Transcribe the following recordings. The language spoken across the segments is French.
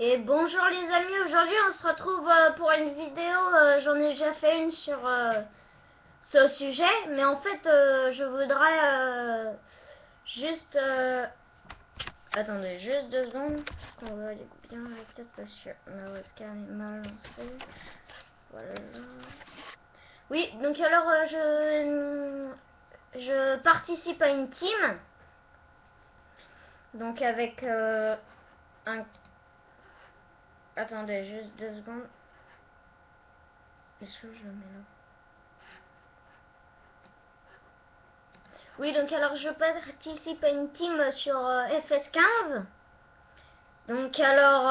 Et bonjour les amis, aujourd'hui on se retrouve euh, pour une vidéo, euh, j'en ai déjà fait une sur euh, ce sujet, mais en fait je voudrais juste... attendez, juste deux secondes, qu'on va aller bien peut-être parce que ma webcam est mal lancée. Voilà. Oui, donc alors je, je participe à une team, donc avec un Attendez, juste deux secondes. Est-ce que je le mets là? Oui, donc alors je participe à une team sur euh, FS15. Donc alors,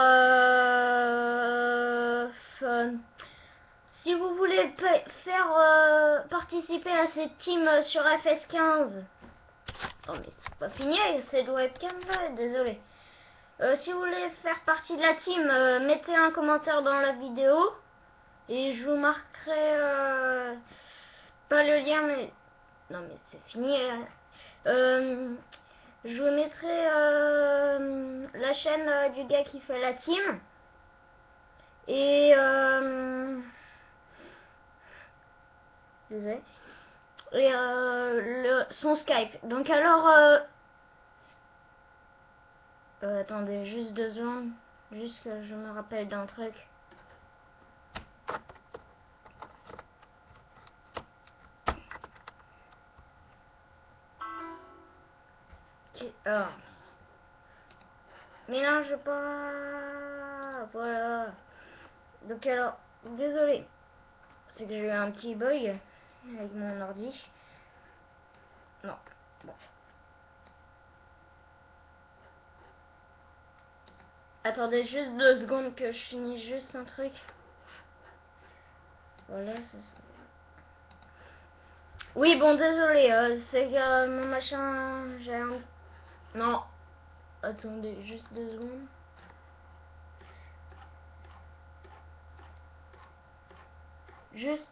euh, si vous voulez faire euh, participer à cette team sur FS15, oh mais c'est pas fini, c'est le webcam désolé. Euh, si vous voulez faire partie de la team, euh, mettez un commentaire dans la vidéo. Et je vous marquerai euh, pas le lien, mais... Non, mais c'est fini là. je vous mettrai la chaîne du gars qui fait la team. Et... Et son Skype. Donc alors... Euh, attendez, juste deux secondes. Juste que je me rappelle d'un truc. Ah. Mélange pas. Voilà. Donc alors, désolé. C'est que j'ai eu un petit bug avec mon ordi. Non. Bon. Attendez juste deux secondes que je finis juste un truc. Voilà, ça Oui, bon, désolé, euh, c'est que euh, mon machin, j'ai un... Non. Attendez, juste deux secondes. Juste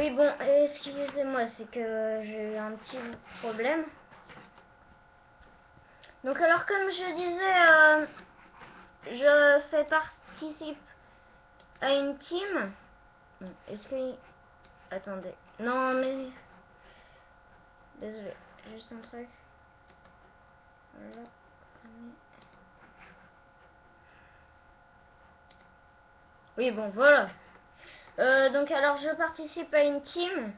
Oui, bon, excusez-moi, c'est que j'ai eu un petit problème. Donc alors, comme je disais, euh, je fais participe à une team. Est-ce que... Attendez. Non, mais... Désolé, juste un truc. Voilà. Oui, bon, voilà. Euh, donc alors je participe à une team.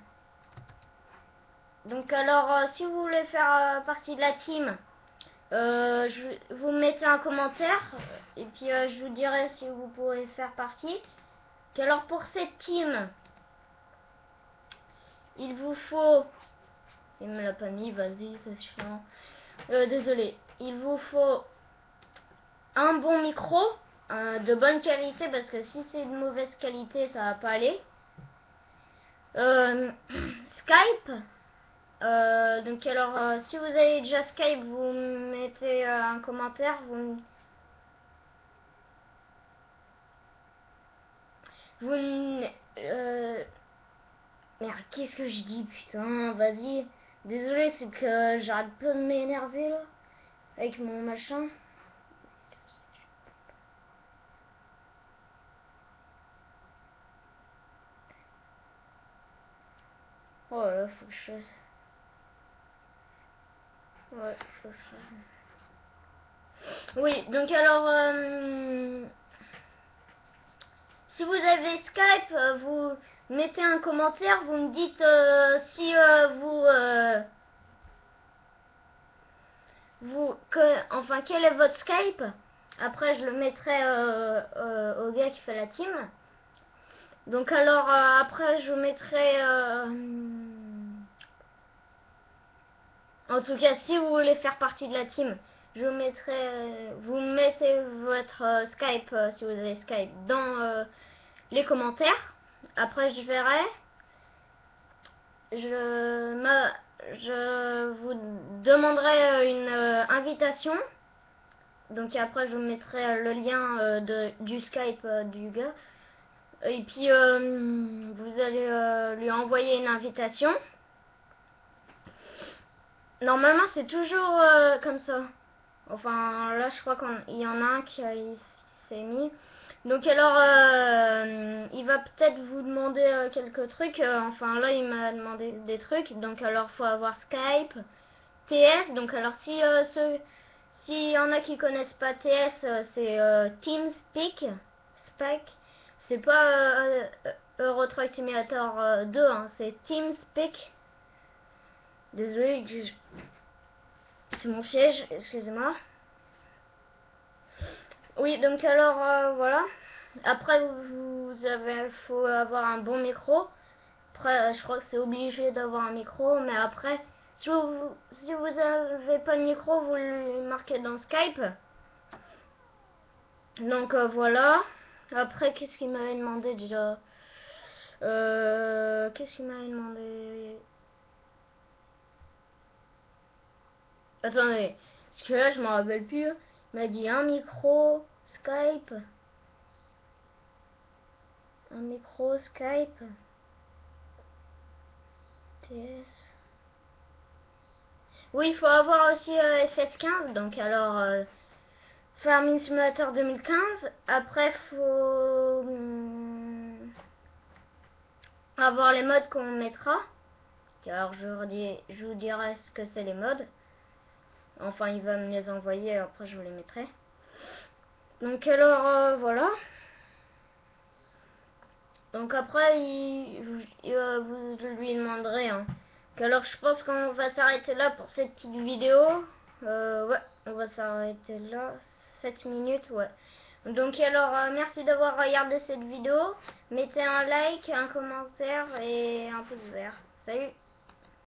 Donc alors euh, si vous voulez faire euh, partie de la team, je, vous mettez un commentaire et puis je vous dirai si vous pourrez faire partie. alors pour cette team, il vous faut... Il me l'a pas mis, vas-y, c'est chiant. désolé. Il vous faut un bon micro euh, de bonne qualité parce que si c'est de mauvaise qualité ça va pas aller. Euh, Skype. Euh, donc alors si vous avez déjà Skype vous mettez un commentaire vous vous merde qu'est-ce que je dis putain vas-y. Désolé c'est que j'arrête pas de m'énerver là avec mon machin Oh là, faut. Ouais. Oui, donc alors... Euh, si vous avez Skype, euh, vous mettez un commentaire, vous me dites euh, si vous... vous que, enfin, quel est votre Skype? Après, je le mettrai au gars qui fait la team. Donc alors après je mettrai euh, en tout cas si vous voulez faire partie de la team je mettrai vous mettez votre Skype euh, si vous avez Skype dans les commentaires après je verrai je vous demanderai une invitation Donc après, je vous mettrai le lien du Skype du gars. Et puis, vous allez lui envoyer une invitation. Normalement, c'est toujours comme ça. Enfin, là, je crois qu'il y en a un qui s'est mis. Donc alors, euh, il va peut-être vous demander euh, quelques trucs. Euh, enfin, là, il m'a demandé des trucs. Donc alors, faut avoir Skype, TS. Donc alors, si ceux, s'il y en a qui connaissent pas TS, c'est TeamSpeak. Speak. C'est pas Euro Truck Simulator 2, hein, c'est TeamSpeak. Désolé, c'est mon siège, excusez-moi. Oui, donc alors euh, voilà. Après, vous avez, faut avoir un bon micro. Après, je crois que c'est obligé d'avoir un micro, mais après, si vous, si vous avez pas de micro, vous le marquez dans Skype. Donc euh, voilà. Après, qu'est-ce qu'il m'avait demandé déjà? Euh, Qu'est-ce qu'il m'avait demandé? Attendez, parce que là, je m'en rappelle plus. Il m'a dit un micro, Skype. Un micro, Skype. TS. Oui, il faut avoir aussi euh, FS15. Donc alors, euh, Farming Simulator 2015. Après, faut hum, avoir les modes qu'on mettra. Alors, je, je vous dirai ce que c'est les modes. Enfin, il va me les envoyer, après je vous les mettrai. Donc alors, euh, voilà. Donc après, il, vous lui demanderez. Hein. Alors je pense qu'on va s'arrêter là pour cette petite vidéo. Euh, ouais, on va s'arrêter là. 7 minutes, ouais. Donc alors, euh, merci d'avoir regardé cette vidéo. Mettez un like, un commentaire et un pouce vert. Salut